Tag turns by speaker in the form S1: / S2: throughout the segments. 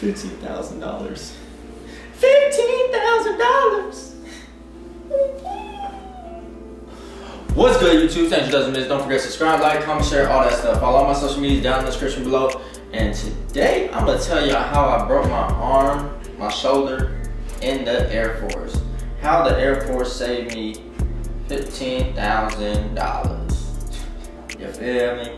S1: Fifteen thousand dollars. Fifteen thousand dollars. What's good, YouTube? Thanks for doesn't miss. Don't forget to subscribe, like, comment, share, all that stuff. Follow my social media down in the description below. And today, I'm gonna tell y'all how I broke my arm, my shoulder, in the Air Force. How the Air Force saved me fifteen thousand dollars. You feel me?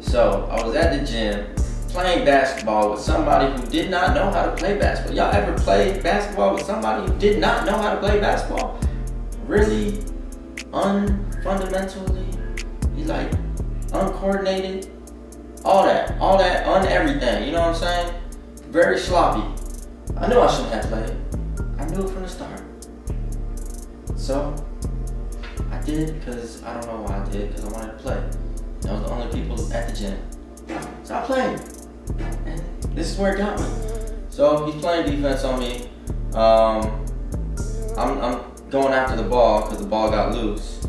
S1: So I was at the gym playing basketball with somebody who did not know how to play basketball. Y'all ever played basketball with somebody who did not know how to play basketball? Really unfundamentally, he like uncoordinated, all that, all that, on everything. You know what I'm saying? Very sloppy. I knew I shouldn't have played. I knew it from the start. So I did because I don't know why I did because I wanted to play. That was the only people at the gym. So I played. And this is where it got me. So he's playing defense on me. Um, I'm, I'm going after the ball because the ball got loose.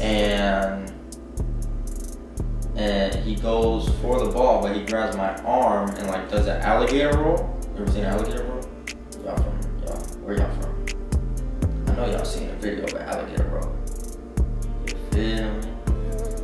S1: And and he goes for the ball, but he grabs my arm and like does an alligator roll. Ever seen an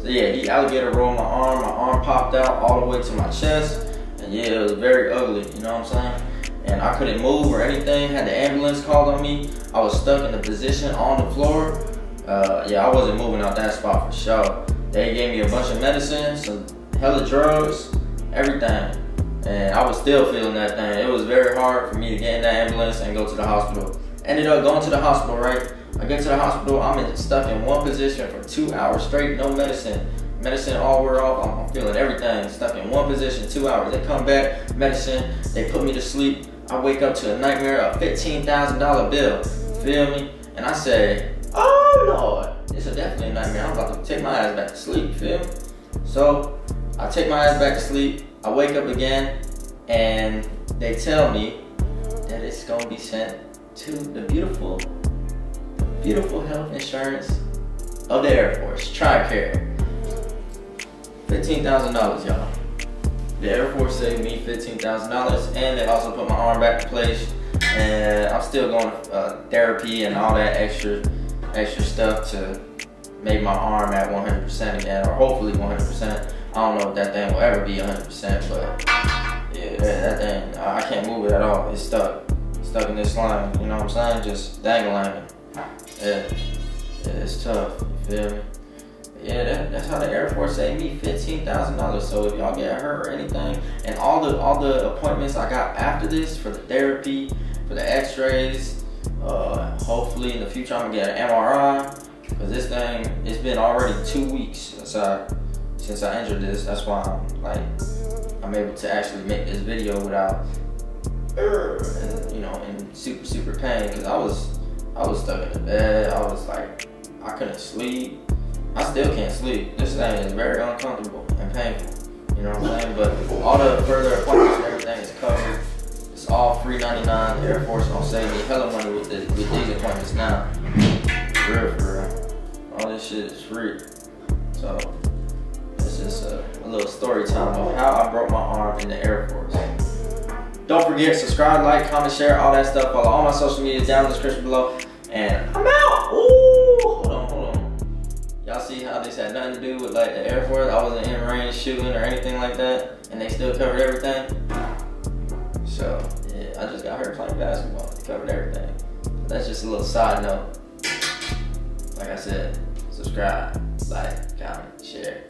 S1: So yeah, he alligator rolled my arm. My arm popped out all the way to my chest. And yeah, it was very ugly, you know what I'm saying? And I couldn't move or anything. Had the ambulance called on me. I was stuck in a position on the floor. Uh, yeah, I wasn't moving out that spot for sure. They gave me a bunch of medicine, some hella drugs, everything. And I was still feeling that thing. It was very hard for me to get in that ambulance and go to the hospital. Ended up going to the hospital, right? I get to the hospital, I'm stuck in one position for two hours straight, no medicine. Medicine all wore off, I'm, feeling everything. Stuck in one position, two hours. They come back, medicine, they put me to sleep. I wake up to a nightmare, a $15,000 bill. Feel me? And I say, oh Lord, it's a definitely a nightmare. I'm about to take my ass back to sleep, feel me? So I take my ass back to sleep. I wake up again and they tell me that it's gonna be sent to the beautiful beautiful health insurance of the Air Force, TRICARE. $15,000, y'all. The Air Force saved me $15,000 and they also put my arm back in place and I'm still going to uh, therapy and all that extra extra stuff to make my arm at 100% again or hopefully 100%. I don't know if that thing will ever be 100% but yeah, that, thing, I can't move it at all. It's stuck. Stuck in this line, you know what I'm saying? Just dangling. Yeah, yeah it's tough. You feel me? Yeah, that, that's how the Air Force saved me fifteen thousand dollars. So if y'all get hurt or anything, and all the all the appointments I got after this for the therapy, for the X-rays, uh, hopefully in the future I'm gonna get an MRI because this thing it's been already two weeks since I since I injured this. That's why I'm like I'm able to actually make this video without you know in super super pain because I was I was stuck in the bed. I was like, I couldn't sleep. I still can't sleep. This thing is very uncomfortable and painful. You know what I'm saying? But all the further appointments and everything is covered. It's all free 99. The Air Force gonna save me hella money with, the, with these appointments now. For real, for real. All this shit is free. So, it's just a, a little story time of how I broke my arm in the Air Force. Don't forget, subscribe, like, comment, share, all that stuff. Follow all my social media down in the description below. And I'm out. Ooh, hold on, hold on. Y'all see how this had nothing to do with like the Air Force? I wasn't in range shooting or anything like that, and they still covered everything. So yeah, I just got hurt playing basketball. They covered everything. That's just a little side note. Like I said, subscribe, like, comment, share.